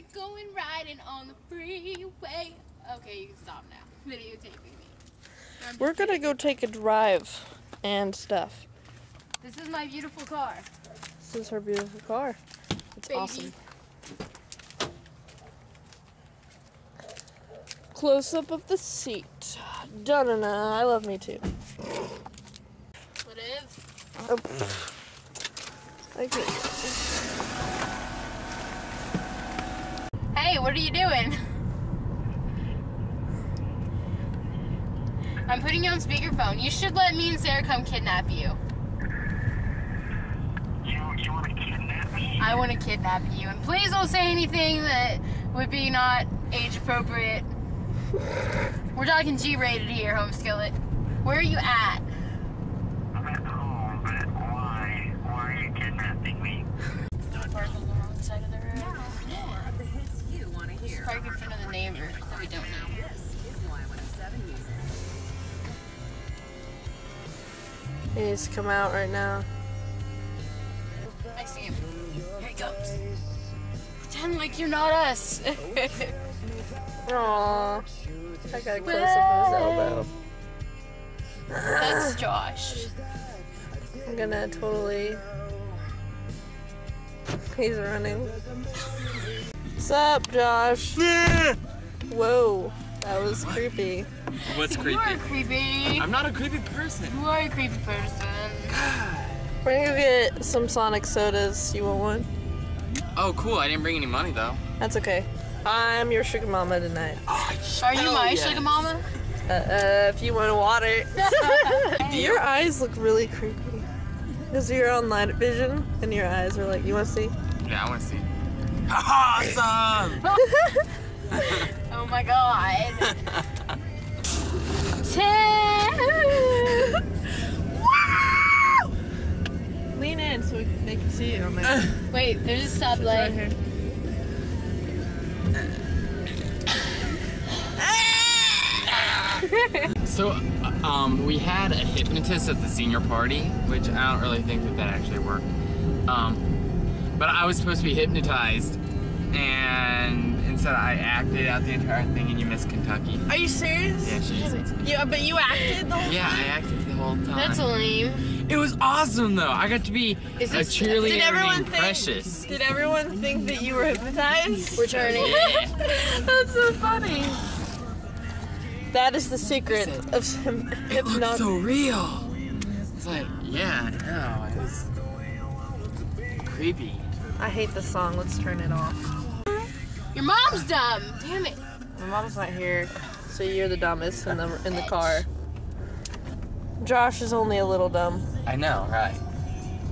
We're going riding on the freeway. Okay, you can stop now. Videotaping me. We're gonna go take a drive and stuff. This is my beautiful car. This is her beautiful car. It's Baby. awesome. Close up of the seat. Da da da. I love me too. What is? Oh. Okay. Hey, what are you doing? I'm putting you on speakerphone. You should let me and Sarah come kidnap you. You you want to kidnap me? I want to kidnap you. And please don't say anything that would be not age appropriate. We're talking G rated here, Home Skillet. Where are you at? I'm at home, but why? Why are you kidnapping me? Park on the wrong side of the road. More of the hits you want to hear. Park in front of the neighbor that we don't know. This is Y107 Music. He needs to come out right now. I see him. Here he comes. Pretend like you're not us. Aww. I got a close up of his elbow. That's Josh. I'm gonna totally. He's running. What's up, Josh? Whoa, that was creepy. What's creepy? You creepy? are creepy. I'm not a creepy person. You are a creepy person. We're gonna go get some Sonic sodas. You want one? Oh, cool. I didn't bring any money though. That's okay. I'm your sugar mama tonight. Are you my yes. sugar mama? Uh, uh, if you want water. your eyes look really creepy. Because you're on light vision and your eyes are like, you want to see? Yeah, I want to see. Awesome! Oh my god. Ten. Lean in so we, they can see you. Oh Wait, there's a stoplight. so, uh, um, we had a hypnotist at the senior party, which I don't really think that that actually worked. Um, but I was supposed to be hypnotized, and instead I acted out the entire thing, and you missed Kentucky. Are you serious? Yeah, she she's. Yeah, but you acted the whole Yeah, I acted the whole time. That's lame. It was awesome though. I got to be Is a this- cheerleader Did everyone think? Precious. Did everyone think that you were hypnotized? Returning. Yeah. That's so funny. That is the secret Listen, of him It looked hypnotic. so real. It's like, yeah, I know. It was creepy. I hate the song. Let's turn it off. Your mom's dumb. Damn it. My mom's not here, so you're the dumbest in the in the car. Josh is only a little dumb. I know, right?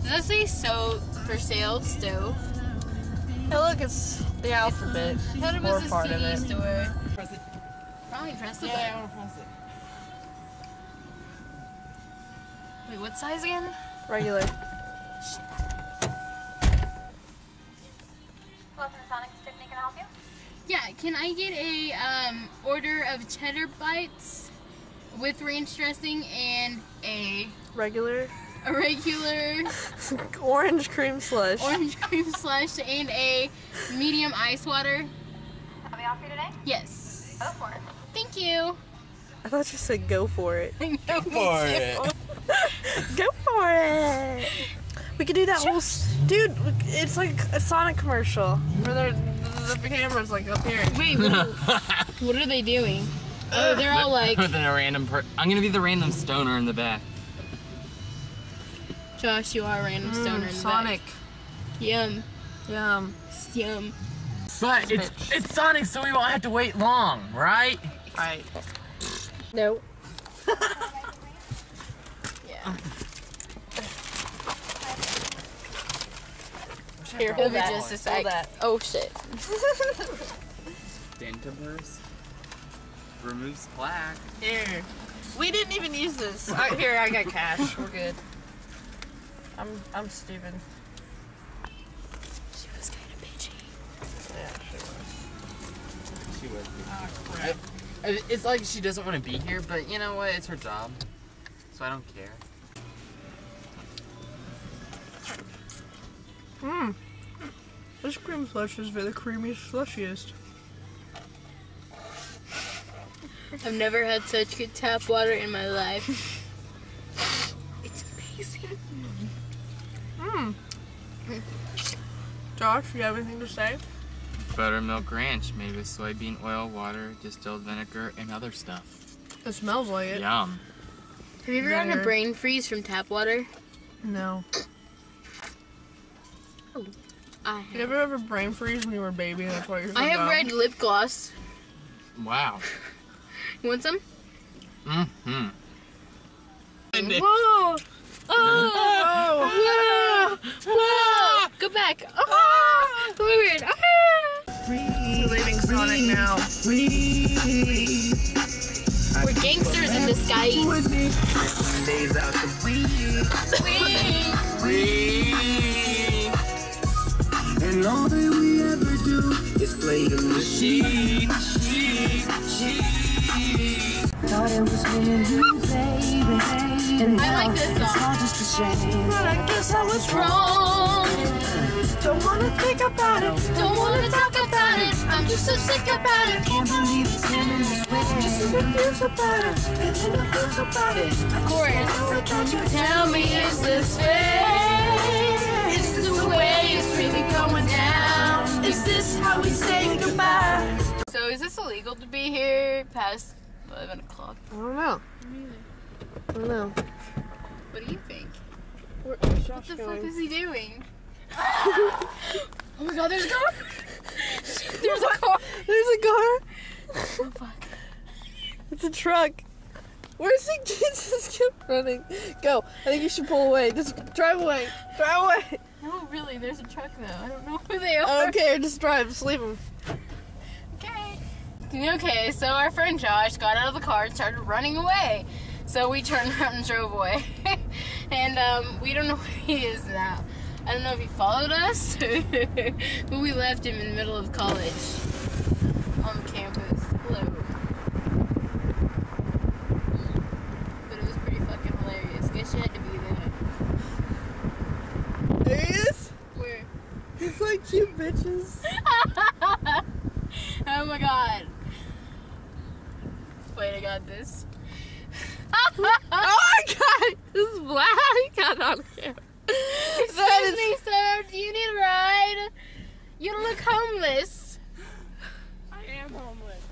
Does that say so for sale stove? Hey, look, it's the alphabet. I thought it was a part of CD it. store. Probably press the button. want to press it. Wait, what size again? Regular. Hello from Sonic Tiffany, can I help you? Yeah, can I get a um, order of cheddar bites with ranch dressing and a Regular. a regular Orange cream slush. orange cream slush and a medium ice water? Have we offer you today? Yes. Go for it. Thank you. I thought you said go for it. Go For it. Go for it. We could do that whole, s- dude. It's like a Sonic commercial where they're, the, the camera's like up here. Wait, what, what are they doing? Oh, they're all like, With a random per- I'm gonna be the random stoner in the back. Josh, you are a random mm, stoner. in the back. Sonic. Yum. Yum. Yum. But it's it's Sonic, so we won't have to wait long, right? Right. No. Yeah. Here, Hold hold that. just a Hold sec. that. Oh shit. Dentaverse removes plaque. Here. We didn't even use this. I, here, I got cash. We're good. I'm I'm stupid. She was kind of bitchy. Yeah, sure. She would. Ah, I- I- It's like she doesn't want to be here, but you know what? It's her job, so I don't care. Mmm. This cream slush is for the creamiest, slushiest. I've never had such good tap water in my life. It's amazing. Mmm. Josh, you have anything to say? Buttermilk ranch made with soybean oil, water, distilled vinegar, and other stuff. It smells like it. Yum. Have you ever gotten a brain freeze from tap water? No. Oh. I Did you ever have a brain freeze when you were a baby? and That's why you're so I have dumb? red lip gloss. Wow. You want some? Mm-hmm. Whoa! Oh! Whoa! Whoa! Go back! Oh! So weird! Ah! We're leaving Sonic now. We're gangsters in disguise. Days out the And all that we ever do is play the machine. Thought it was me and you, baby. And I like this it's song. all just a shame. But I guess I was Wrong! Don't wanna think about it. Don't wanna talk about it. I'm just so sick about it. Can't believe it's ending this way. Confused about it. And confused about it. Chorus. Tell me, is this illegal to be here past 11 o'clock? I don't know. I don't know. What do you think? Where, where's What Josh the fuck is he doing? oh my god, there's a car! There's a car! There's a car. Oh fuck. It's a truck. Where's he? He just kept running. Go. I think you should pull away. Just drive away. Drive away. No, really, there's a truck though. I don't know who they are. I don't care. Just drive. Just leave him. Okay. So our friend Josh got out of the car and started running away. So we turned around and drove away. and um, we don't know where he is now. I don't know if he followed us, but we left him in the middle of college on campus. Hello. But it was pretty fucking hilarious. Guess you had to be there. There he is. Where? He's like cute bitches. oh my god. This. oh my god! This is black. He got on camera. That Excuse me, sir. Do you need a ride? You look homeless. I am homeless.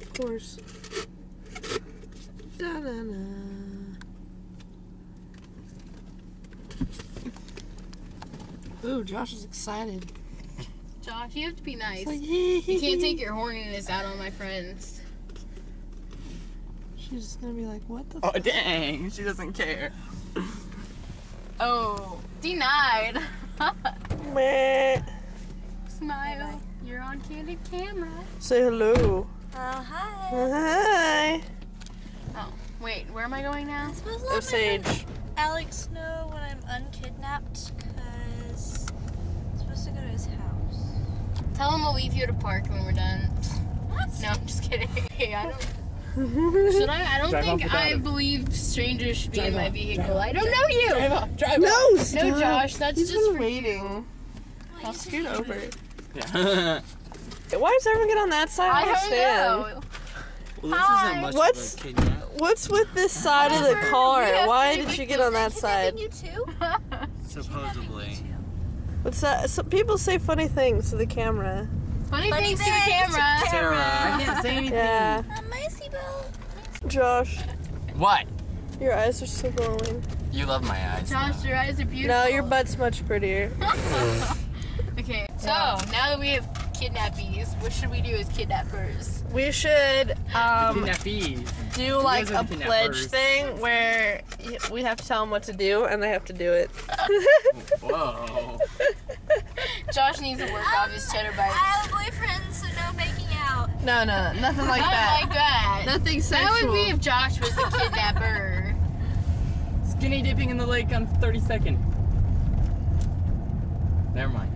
Of course. Da-na-na. Ooh, Josh is excited. Josh, you have to be nice. Like, You can't take your horniness out on my friends. She's just gonna be like, what the? Oh dang, she doesn't care. Oh, denied. Meh. Smile. You're on candid camera. Say hello. Uh, hi. Hi. Oh, wait, where am I going now? I suppose let my Osage. Alex know when I'm unkidnapped, because I'm supposed to go to his house. Tell him we'll leave you at a park when we're done. What? No, I'm just kidding. Hey, I don't. Should I? I don't Drive think I him. believe strangers should be in Drive my vehicle. drive I don't know you. Drive off, drive No, No, stop. Josh, that's He's just been for waiting. Wait, I'll scoot over. Yeah. Why does everyone get on that side? I of the don't stand? know. Well, this Hi. isn't much What's- of a. What's with this side of the car? Why did you get on that side? You too? Supposedly. What's that? Some people say funny things to the camera. Funny, Funny things to the things to camera. Sarah. I can't say anything. Yeah. On. Josh, What? your eyes are so glowing. You love my eyes. Josh, your eyes are beautiful. No, your butt's much prettier. Okay, so now that we have kidnappees, what should we do as kidnappers? We should um, do like a pledge thing where we have to tell them what to do and they have to do it. Whoa. Josh needs to work off his cheddar bites. I have a boyfriend, so no making out. No, no, nothing like Not that. like that. Nothing That sexual. would be if Josh was the kidnapper. Skinny dipping in the lake on 32nd. Never mind.